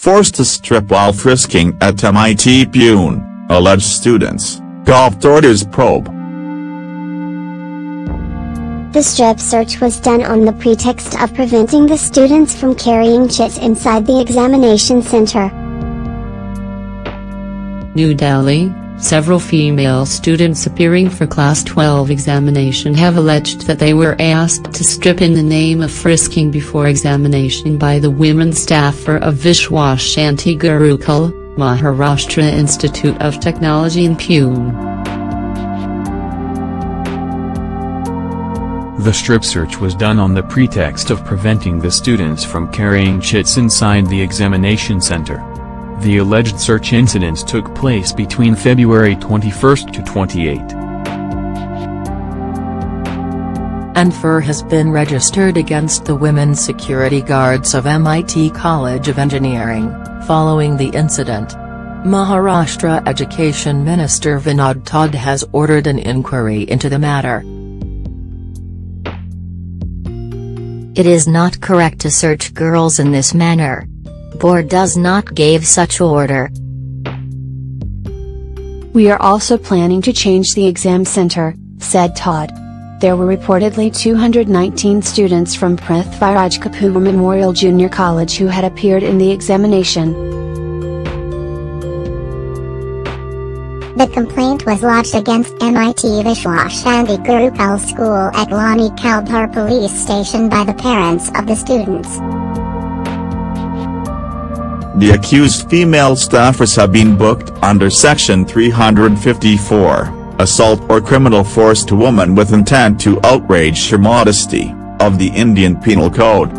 forced to strip while frisking at MIT Pune, alleged students, Gov orders probe. The strip search was done on the pretext of preventing the students from carrying chits inside the examination center. New Delhi, several female students appearing for Class 12 examination have alleged that they were asked to strip in the name of frisking before examination by the women staffer of Vishwashanti Gurukul, Maharashtra Institute of Technology in Pune. The strip search was done on the pretext of preventing the students from carrying chits inside the examination center. The alleged search incidents took place between February 21 to 28. An FIR has been registered against the women security guards of MIT College of Engineering, following the incident. Maharashtra Education Minister Vinod Tawde has ordered an inquiry into the matter. It is not correct to search girls in this manner. Board does not gave such order. We are also planning to change the exam center, said Tawde. There were reportedly 219 students from Prithviraj Kapoor Memorial Junior College who had appeared in the examination. The complaint was lodged against MIT Vishwashanti Gurukul School at Loni Kalbhor police station by the parents of the students. The accused female staffers have been booked under Section 354, assault or criminal force to woman with intent to outrage her modesty, of the Indian Penal Code.